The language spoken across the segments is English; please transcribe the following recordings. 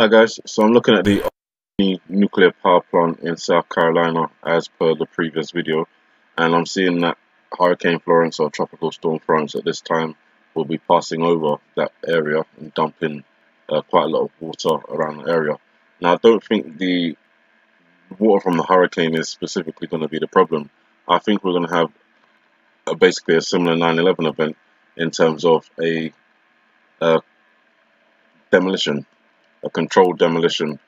Hi guys, so I'm looking at the nuclear power plant in South Carolina as per the previous video and I'm seeing that Hurricane Florence or Tropical Storm Florence at this time will be passing over that area and dumping uh, quite a lot of water around the area. Now I don't think the water from the hurricane is specifically going to be the problem. I think we're going to have a, basically a similar 9-11 event in terms of a, a demolition a controlled demolition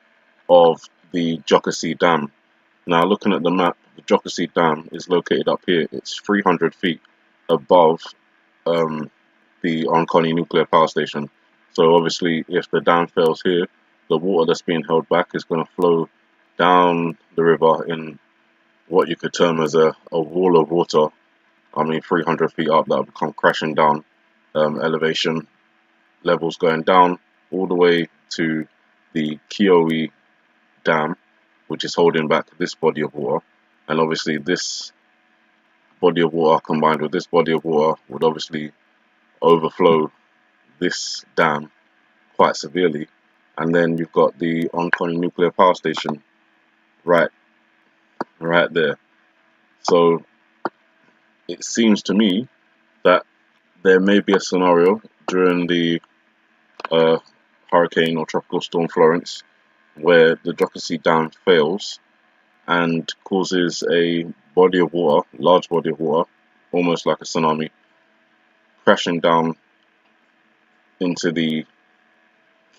of the Jocassee Dam. Now, looking at the map, the Jocassee Dam is located up here. It's 300 feet above um, the Oconee Nuclear Power Station. So obviously, if the dam fails here, the water that's being held back is going to flow down the river in what you could term as a, a wall of water. I mean, 300 feet up, that will come crashing down. Um, elevation levels going down all the way to the Keowee Dam, which is holding back this body of water. And obviously this body of water combined with this body of water would obviously overflow this dam quite severely. And then you've got the Oconee Nuclear Power Station right, right there. So it seems to me that there may be a scenario during the uh, Hurricane or Tropical Storm Florence, where the Jocassee Dam fails and causes a body of water, large body of water, almost like a tsunami, crashing down into the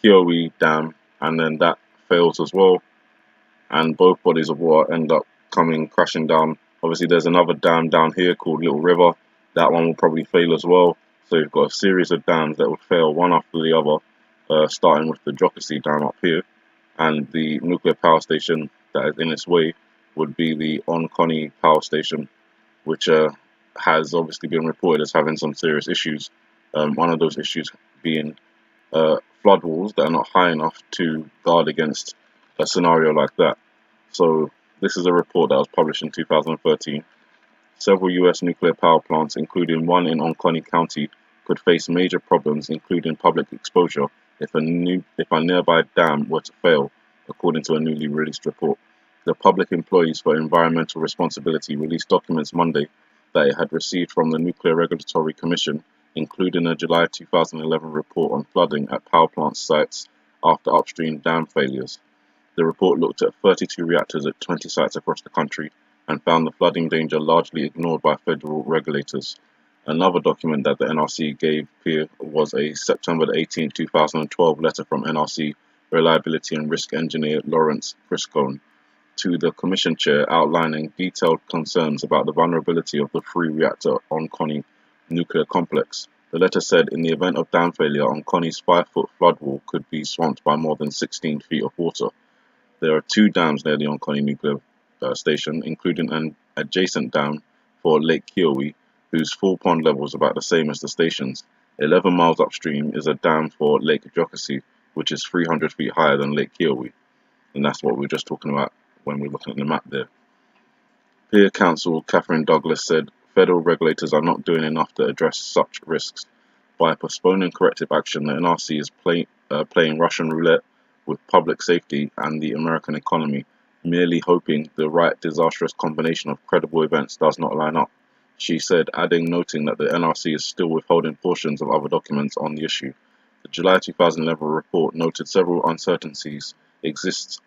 Keowee Dam, and then that fails as well, and both bodies of water end up coming crashing down. Obviously, there's another dam down here called Little River. That one will probably fail as well. So you've got a series of dams that would fail one after the other uh, starting with the Jocassee Dam up here, and the nuclear power station that is in its way would be the Oconee Power Station, which uh, has obviously been reported as having some serious issues. Um, one of those issues being uh, flood walls that are not high enough to guard against a scenario like that. So this is a report that was published in 2013. Several U.S. nuclear power plants, including one in Oconee County, could face major problems, including public exposure if a, new, if a nearby dam were to fail, according to a newly released report. The Public Employees for Environmental Responsibility released documents Monday that it had received from the Nuclear Regulatory Commission, including a July 2011 report on flooding at power plant sites after upstream dam failures. The report looked at 32 reactors at 20 sites across the country and found the flooding danger largely ignored by federal regulators. Another document that the NRC gave PEER was a September 18, 2012 letter from NRC Reliability and Risk Engineer Lawrence Criscione to the Commission Chair outlining detailed concerns about the vulnerability of the three reactor Oconee nuclear complex. The letter said in the event of dam failure, Oconee's 5 foot flood wall could be swamped by more than 16 feet of water. There are two dams near the Oconee nuclear uh, station, including an adjacent dam for Lake Keowee whose full pond level is about the same as the station's. 11 miles upstream is a dam for Lake Jocassee, which is 300 feet higher than Lake Keowee. And that's what we are just talking about when we're looking at the map there. PEER Counsel Catherine Douglas said federal regulators are not doing enough to address such risks. By postponing corrective action, the NRC is play, uh, playing Russian roulette with public safety and the American economy, merely hoping the right disastrous combination of credible events does not line up she said, adding noting that the NRC is still withholding portions of other documents on the issue. The July 2011 report noted several uncertainties exist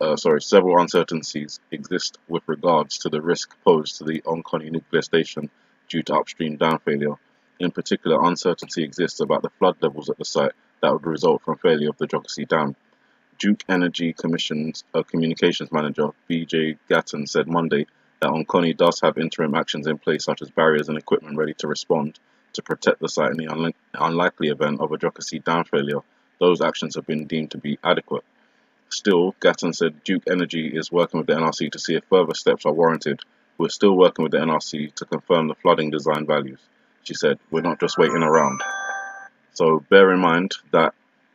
uh, sorry, several uncertainties exist with regards to the risk posed to the Oconee nuclear station due to upstream dam failure. In particular, uncertainty exists about the flood levels at the site that would result from failure of the Jocassee Dam. Duke Energy Commission's uh, communications manager, B.J. Gatton, said Monday that Oconee does have interim actions in place such as barriers and equipment ready to respond to protect the site in the un unlikely event of a Jocassee dam failure. Those actions have been deemed to be adequate. Still, Gatton said Duke Energy is working with the NRC to see if further steps are warranted. We're still working with the NRC to confirm the flooding design values. She said, we're not just waiting around. So bear in mind that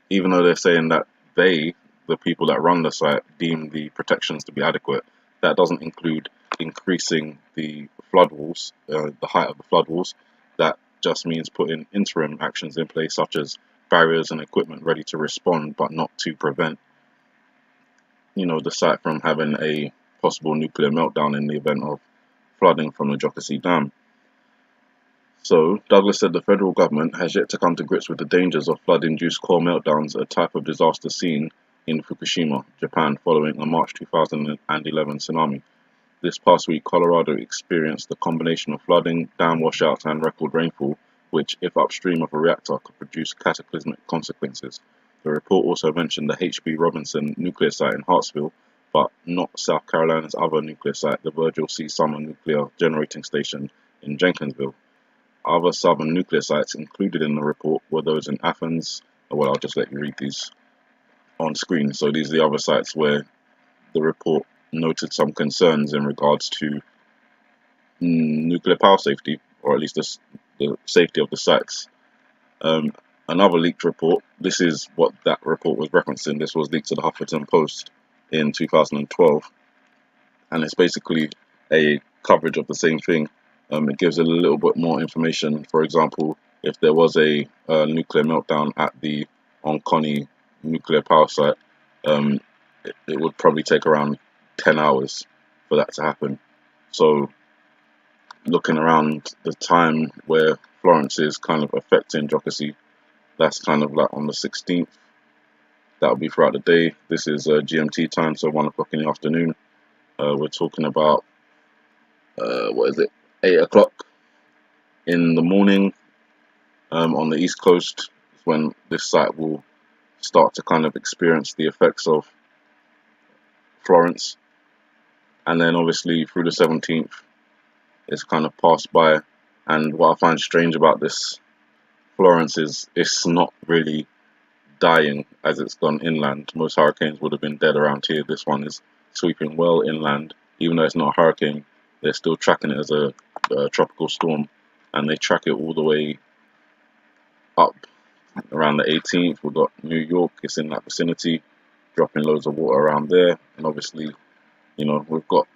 even though they're saying that they, the people that run the site, deem the protections to be adequate, that doesn't include increasing the flood walls, uh, the height of the flood walls. That just means putting interim actions in place, such as barriers and equipment ready to respond but not to prevent you know, the site from having a possible nuclear meltdown in the event of flooding from the Jocassee Dam. So, Douglas said the federal government has yet to come to grips with the dangers of flood-induced core meltdowns, a type of disaster seen in Fukushima, Japan, following a March 2011 tsunami. This past week, Colorado experienced the combination of flooding, dam washouts, and record rainfall, which, if upstream of a reactor, could produce cataclysmic consequences. The report also mentioned the H.B. Robinson nuclear site in Hartsville, but not South Carolina's other nuclear site, the Virgil C. Summer Nuclear Generating Station in Jenkinsville. Other southern nuclear sites included in the report were those in Athens. Well, I'll just let you read these on screen. So these are the other sites where the report noted some concerns in regards to nuclear power safety, or at least the, the safety of the sites. Um, another leaked report, this is what that report was referencing, this was leaked to the Huffington Post in 2012, and it's basically a coverage of the same thing. Um, it gives a little bit more information. For example, if there was a uh, nuclear meltdown at the Oconee nuclear power site, um, it, it, would probably take around 10 hours for that to happen. So, looking around the time where Florence is kind of affecting Jocassee, that's kind of like on the 16th. That'll be throughout the day. This is uh, GMT time, so 1 o'clock in the afternoon. Uh, we're talking about, uh, what is it, 8 o'clock in the morning um, on the east coast when this site will start to kind of experience the effects of Florence. And then obviously through the 17th it's kind of passed by. And what I find strange about this Florence is it's not really dying as it's gone inland. Most hurricanes would have been dead around here. This one is sweeping well inland. Even though it's not a hurricane they're still tracking it as a, a tropical storm. And they track it all the way up around the 18th. We've got New York, it's in that vicinity, dropping loads of water around there. And obviously, you know, we've got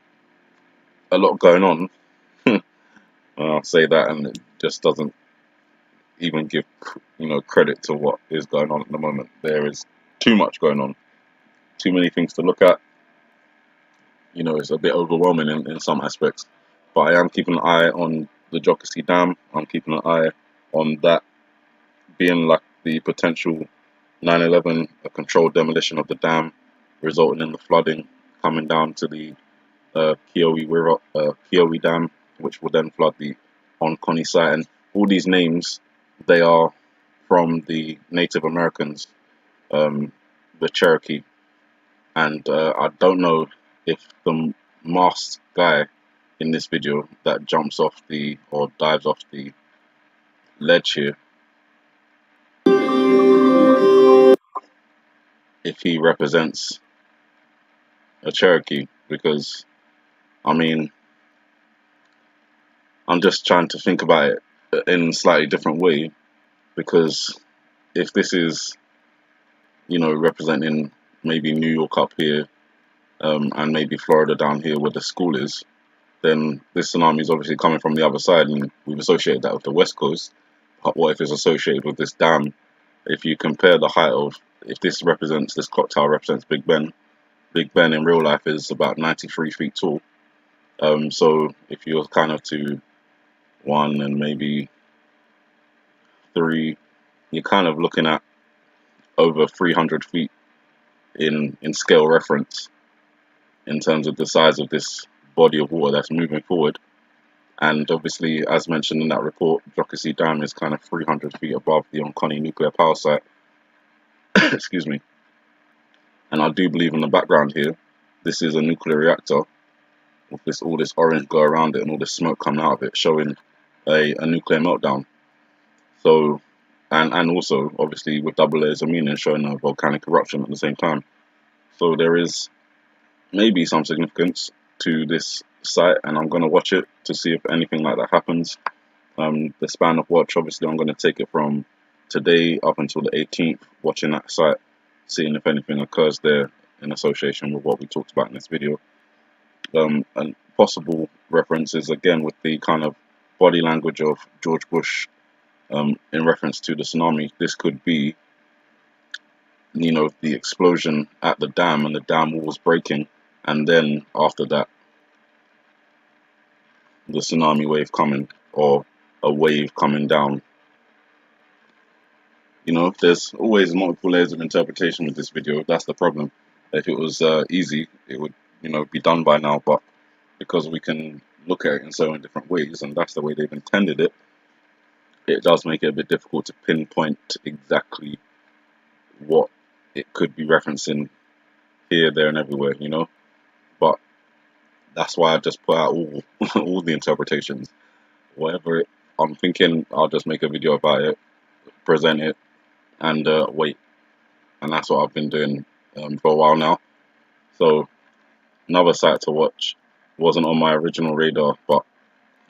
a lot going on. I'll say that, and it just doesn't even give, you know, credit to what is going on at the moment. There is too much going on, too many things to look at. You know, it's a bit overwhelming in, in some aspects. But I am keeping an eye on the Jocassee Dam. I'm keeping an eye on that being like the potential 9/11, a controlled demolition of the dam, resulting in the flooding coming down to the uh, Keowee River, uh, Keowee Dam, which will then flood the Oconee site. And all these names, they are from the Native Americans, um, the Cherokee. And uh, I don't know if the masked guy in this video that jumps off the or dives off the ledge here if he represents a Cherokee because I mean I'm just trying to think about it in a slightly different way because if this is you know representing maybe New York up here um, and maybe Florida down here where the school is then this tsunami is obviously coming from the other side and we've associated that with the west coast. But what if it's associated with this dam? If you compare the height of if this represents this clock tower represents Big Ben, Big Ben in real life is about 93 feet tall. Um, so if you're kind of to one and maybe three, you're kind of looking at over 300 feet in in scale reference in terms of the size of this body of water that's moving forward. And obviously, as mentioned in that report, Jocassee Dam is kind of 300 feet above the Oconee nuclear power site. Excuse me. And I do believe in the background here, this is a nuclear reactor with this all this orange go around it and all this smoke coming out of it, showing a, a nuclear meltdown. So, and and also obviously with double layers of meaning showing a volcanic eruption at the same time. So there is maybe some significance to this site, and I'm going to watch it to see if anything like that happens. Um, the span of watch, obviously, I'm to take it from today up until the 18th, watching that site, seeing if anything occurs there in association with what we talked about in this video. Um, and possible references again with the kind of body language of George Bush um, in reference to the tsunami. This could be you know, the explosion at the dam and the dam walls breaking, and then after that, the tsunami wave coming or a wave coming down. You know, there's always multiple layers of interpretation with this video. That's the problem. If it was uh, easy, it would, you know, be done by now. But because we can look at it in so many different ways, and that's the way they've intended it, it does make it a bit difficult to pinpoint exactly what it could be referencing here, there, and everywhere, you know. But that's why I just put out all all the interpretations. Whatever it, I'm thinking, I'll just make a video about it, present it, and uh, wait. And that's what I've been doing um, for a while now. So another site to watch wasn't on my original radar, but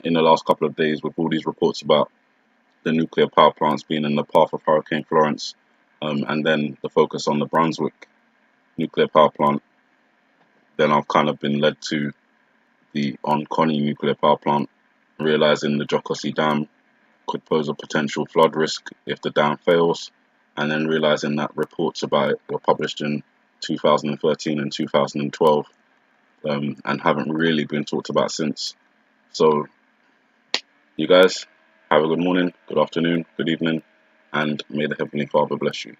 in the last couple of days, with all these reports about the nuclear power plants being in the path of Hurricane Florence, um, and then the focus on the Brunswick nuclear power plant, then I've kind of been led to the Oconee nuclear power plant, realizing the Jocassee Dam could pose a potential flood risk if the dam fails, and then realizing that reports about it were published in 2013 and 2012 um, and haven't really been talked about since. So, you guys have a good morning, good afternoon, good evening, and may the Heavenly Father bless you.